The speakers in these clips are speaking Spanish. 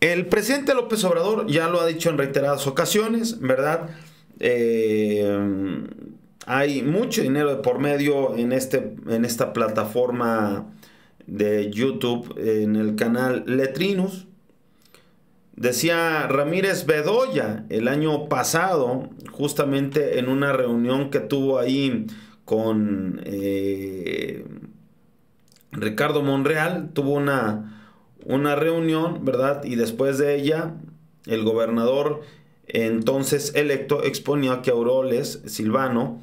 El presidente López Obrador ya lo ha dicho en reiteradas ocasiones, ¿verdad? Eh, hay mucho dinero de por medio en, este, en esta plataforma de YouTube, en el canal Letrinus. Decía Ramírez Bedoya el año pasado, justamente en una reunión que tuvo ahí con eh, Ricardo Monreal, tuvo una, una reunión, ¿verdad? Y después de ella, el gobernador entonces electo exponía que Auroles Silvano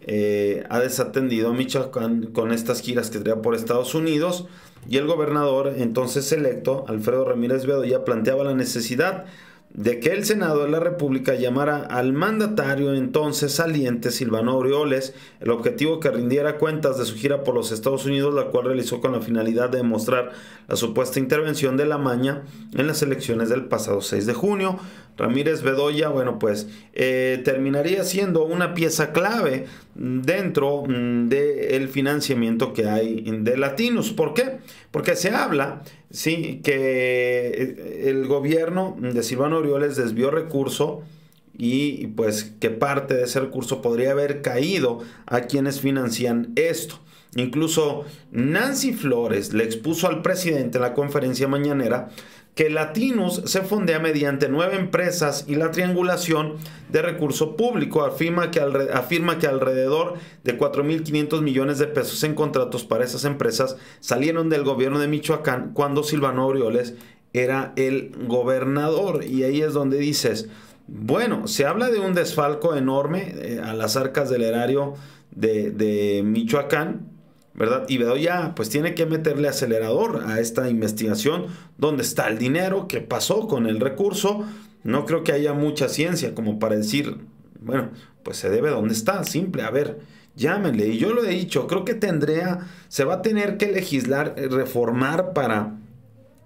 eh, ha desatendido a Michoacán con estas giras que traía por Estados Unidos y el gobernador entonces electo, Alfredo Ramírez Bedoya, planteaba la necesidad de que el Senado de la República llamara al mandatario entonces saliente Silvano Aureoles, el objetivo que rindiera cuentas de su gira por los Estados Unidos, la cual realizó con la finalidad de demostrar la supuesta intervención de la Maña en las elecciones del pasado 6 de junio. Ramírez Bedoya, bueno, pues eh, terminaría siendo una pieza clave dentro mm, del financiamiento que hay de Latinos. ¿Por qué? Porque se habla, sí, que eh, el gobierno de Silvano Orioles desvió recurso y pues que parte de ese recurso podría haber caído a quienes financian esto. Incluso Nancy Flores le expuso al presidente en la conferencia mañanera que Latinos se fondea mediante nueve empresas y la triangulación de recurso público. Afirma que, afirma que alrededor de 4.500 millones de pesos en contratos para esas empresas salieron del gobierno de Michoacán cuando Silvano Aureoles era el gobernador. Y ahí es donde dices, bueno, se habla de un desfalco enorme eh, a las arcas del erario de, de Michoacán, ¿verdad? Y Bedoya pues tiene que meterle acelerador a esta investigación, dónde está el dinero, qué pasó con el recurso. No creo que haya mucha ciencia como para decir, bueno, pues se debe dónde está, simple, a ver, llámenle. Y yo lo he dicho, creo que tendría, se va a tener que legislar, eh, reformar para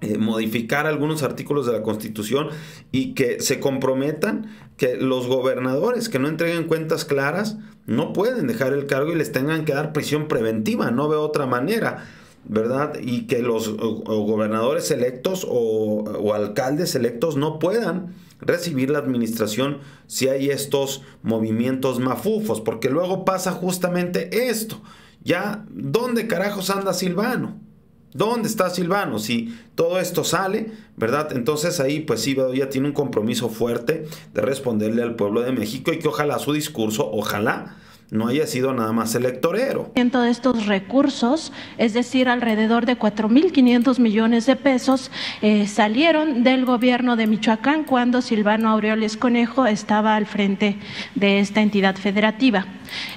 eh, modificar algunos artículos de la Constitución y que se comprometan que los gobernadores que no entreguen cuentas claras no pueden dejar el cargo y les tengan que dar prisión preventiva, no veo otra manera. ¿verdad? Y que los gobernadores electos o, o, alcaldes electos no puedan recibir la administración si hay estos movimientos mafufos, porque luego pasa justamente esto. Ya, ¿dónde carajos anda Silvano? ¿Dónde está Silvano? Si todo esto sale, ¿verdad? Entonces ahí pues sí, ya tiene un compromiso fuerte de responderle al pueblo de México y que ojalá su discurso, ojalá no haya sido nada más electorero. De estos recursos, es decir, alrededor de 4.500 millones de pesos, eh, salieron del gobierno de Michoacán cuando Silvano Aureoles Conejo estaba al frente de esta entidad federativa.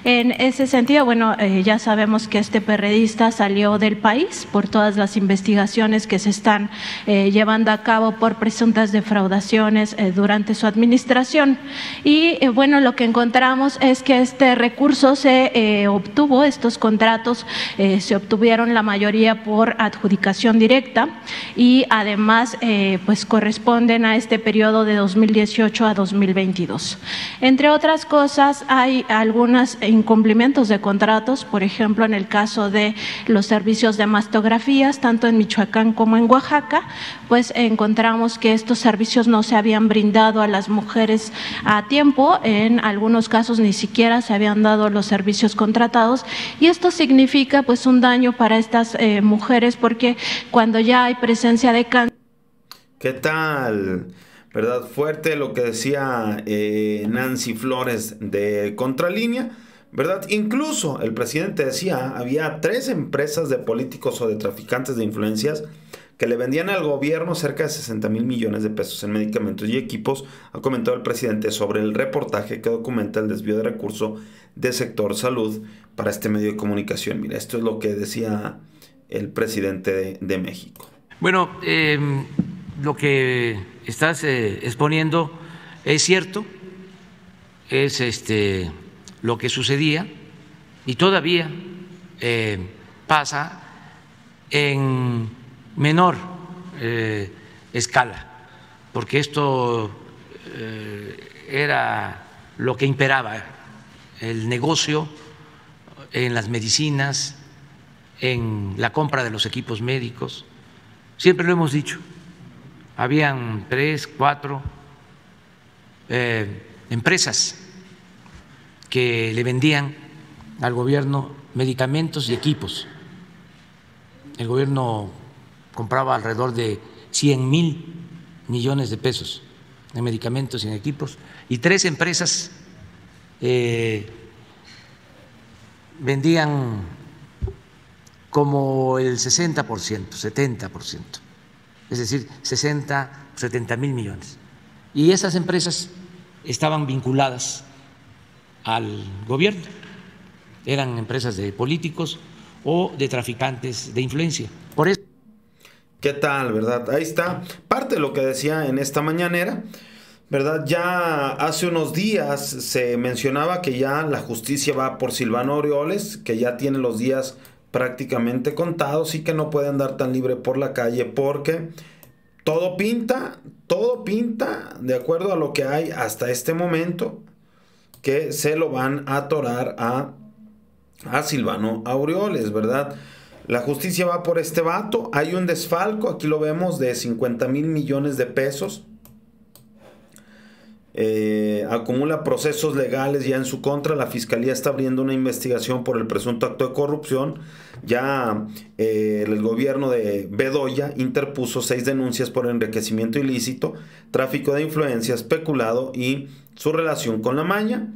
En ese sentido, bueno, eh, ya sabemos que este perredista salió del país por todas las investigaciones que se están eh, llevando a cabo por presuntas defraudaciones durante su administración. Y bueno, lo que encontramos es que este recurso curso se eh, obtuvo, estos contratos eh, se obtuvieron la mayoría por adjudicación directa y además eh, pues corresponden a este periodo de 2018 a 2022. Entre otras cosas, hay algunos incumplimientos de contratos, por ejemplo, en el caso de los servicios de mastografías, tanto en Michoacán como en Oaxaca, pues encontramos que estos servicios no se habían brindado a las mujeres a tiempo, en algunos casos ni siquiera se habían dado los servicios contratados y esto significa pues un daño para estas eh, mujeres porque cuando ya hay presencia de cáncer. ¿Qué tal? ¿Verdad? Fuerte lo que decía eh, Nancy Flores de Contralínea. ¿Verdad? Incluso el presidente decía, había tres empresas de políticos o de traficantes de influencias que le vendían al gobierno cerca de 60 mil millones de pesos en medicamentos y equipos, ha comentado el presidente sobre el reportaje que documenta el desvío de recursos de sector salud para este medio de comunicación. Mira, esto es lo que decía el presidente de, México. Bueno, em, lo que estás eh, exponiendo es cierto, es este, lo que sucedía y todavía eh, pasa en menor eh, escala, porque esto era lo que imperaba, el negocio en las medicinas, en la compra de los equipos médicos. Siempre lo hemos dicho, habían tres, cuatro eh, empresas que le vendían al gobierno medicamentos y equipos. El gobierno compraba alrededor de 100 mil millones de pesos en medicamentos y en equipos y tres empresas eh, vendían como el 60%, 70%, es decir, 60, 70 mil millones. Y esas empresas estaban vinculadas al gobierno, eran empresas de políticos o de traficantes de influencia. Por eso ¿Qué tal, verdad? Ahí está parte de lo que decía en esta mañanera. ¿Verdad? Ya hace unos días se mencionaba que ya la justicia va por Silvano Orioles, que ya tiene los días prácticamente contados y que no puede andar tan libre por la calle porque todo pinta, todo pinta, de acuerdo a lo que hay hasta este momento, que se lo van a atorar a, a Silvano Aureoles, ¿verdad? La justicia va por este vato. Hay un desfalco, aquí lo vemos, de 50 mil millones de pesos. Eh, acumula procesos legales ya en su contra. La fiscalía está abriendo una investigación por el presunto acto de corrupción. Ya eh, el gobierno de Bedoya interpuso seis denuncias por enriquecimiento ilícito, tráfico de influencias, peculado y su relación con la maña.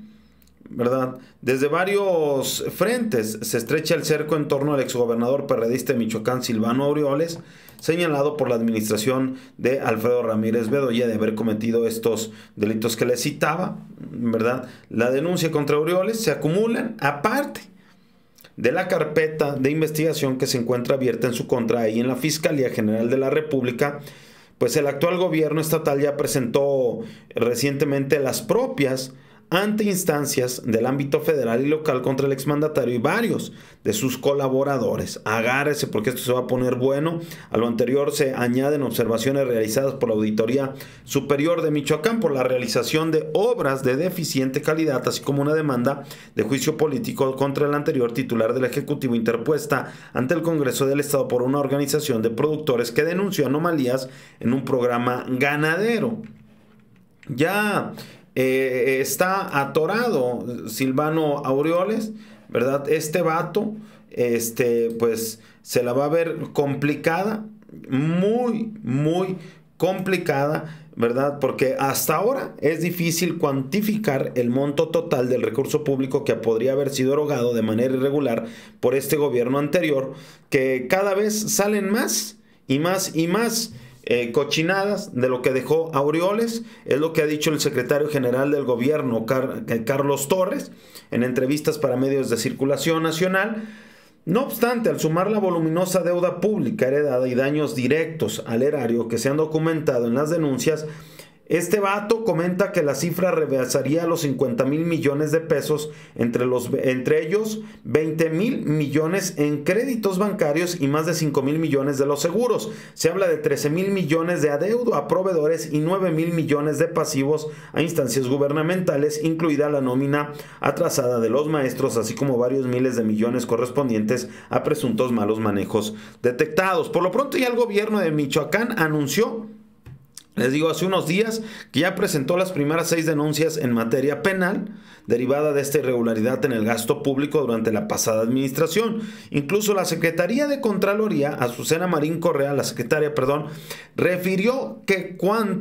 ¿Verdad? Desde varios frentes se estrecha el cerco en torno al exgobernador perredista de Michoacán, Silvano Aureoles, señalado por la administración de Alfredo Ramírez Bedoya de haber cometido estos delitos que le citaba, ¿verdad? La denuncia contra Aureoles se acumulan aparte de la carpeta de investigación que se encuentra abierta en su contra ahí en la Fiscalía General de la República, pues el actual gobierno estatal ya presentó recientemente las propias ante instancias del ámbito federal y local contra el exmandatario y varios de sus colaboradores. Agárrese porque esto se va a poner bueno. A lo anterior se añaden observaciones realizadas por la Auditoría Superior de Michoacán por la realización de obras de deficiente calidad, así como una demanda de juicio político contra el anterior titular del Ejecutivo interpuesta ante el Congreso del Estado por una organización de productores que denunció anomalías en un programa ganadero. Ya eh, está atorado Silvano Aureoles, ¿verdad? Este vato, este, pues se la va a ver complicada, muy, muy complicada, ¿verdad? Porque hasta ahora es difícil cuantificar el monto total del recurso público que podría haber sido erogado de manera irregular por este gobierno anterior, que cada vez salen más y más y más eh, cochinadas de lo que dejó Aureoles, es lo que ha dicho el secretario general del gobierno, eh, Carlos Torres, en entrevistas para medios de circulación nacional. No obstante, al sumar la voluminosa deuda pública heredada y daños directos al erario que se han documentado en las denuncias, este vato comenta que la cifra rebasaría los 50 mil millones de pesos, entre, los, entre ellos 20 mil millones en créditos bancarios y más de 5 mil millones de los seguros. Se habla de 13 mil millones de adeudo a proveedores y 9 mil millones de pasivos a instancias gubernamentales, incluida la nómina atrasada de los maestros, así como varios miles de millones correspondientes a presuntos malos manejos detectados. Por lo pronto ya el gobierno de Michoacán anunció les digo, hace unos días que ya presentó las primeras seis denuncias en materia penal derivada de esta irregularidad en el gasto público durante la pasada administración. Incluso la Secretaría de Contraloría, Azucena Marín Correa, la secretaria, perdón, refirió que,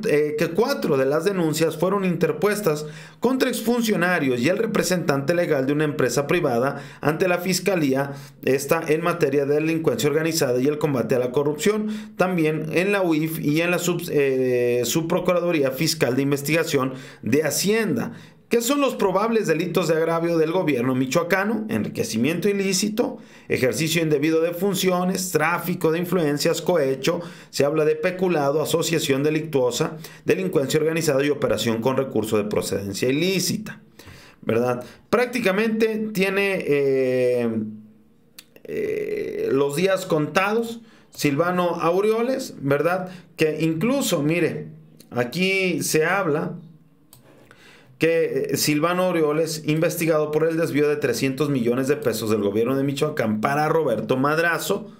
eh, que cuatro de las denuncias fueron interpuestas contra exfuncionarios y el representante legal de una empresa privada ante la Fiscalía, esta en materia de delincuencia organizada y el combate a la corrupción, también en la UIF y en la sub, eh, Subprocuraduría Fiscal de Investigación de Hacienda. ¿Qué son los probables delitos de agravio del gobierno michoacano? Enriquecimiento ilícito, ejercicio indebido de funciones, tráfico de influencias, cohecho, se habla de peculado, asociación delictuosa, delincuencia organizada y operación con recurso de procedencia ilícita. ¿Verdad? Prácticamente tiene eh, eh, los días contados. Silvano Aureoles, ¿verdad? Que incluso, mire, aquí se habla que eh, Silvano Orioles, investigado por el desvío de 300 millones de pesos del gobierno de Michoacán para Roberto Madrazo,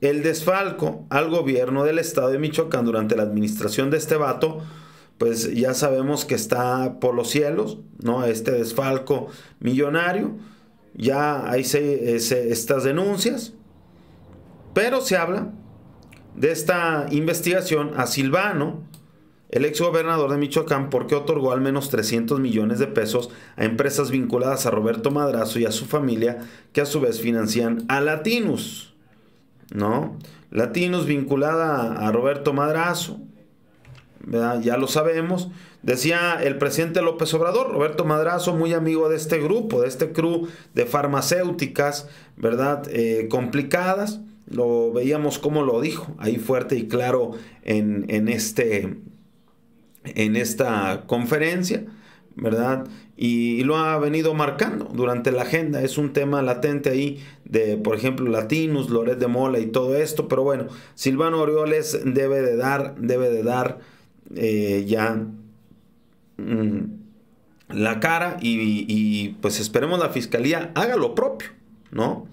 el desfalco al gobierno del estado de Michoacán durante la administración de este vato, pues ya sabemos que está por los cielos, ¿no? Este desfalco millonario, ya hay estas denuncias, pero se habla de esta investigación a Silvano, el ex gobernador de Michoacán, porque otorgó al menos 300 millones de pesos a empresas vinculadas a Roberto Madrazo y a su familia, que a su vez financian a Latinus, ¿no? Latinus vinculada a Roberto Madrazo, ya lo sabemos. Decía el presidente López Obrador, Roberto Madrazo, muy amigo de este grupo, de este crew de farmacéuticas, ¿verdad? Eh, complicadas. Lo veíamos como lo dijo, ahí fuerte y claro en, en, este, en esta conferencia, ¿verdad? Y, lo ha venido marcando durante la agenda. Es un tema latente ahí de, por ejemplo, Latinos, Loret de Mola y todo esto. Pero bueno, Silvano Orioles debe de dar, debe de dar eh, ya mm, la cara y, y, pues esperemos la fiscalía haga lo propio, ¿no?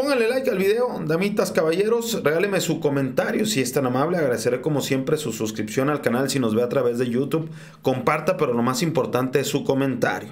Póngale like al video, damitas, caballeros, regáleme su comentario si es tan amable, agradeceré como siempre su suscripción al canal si nos ve a través de YouTube, comparta, pero lo más importante es su comentario.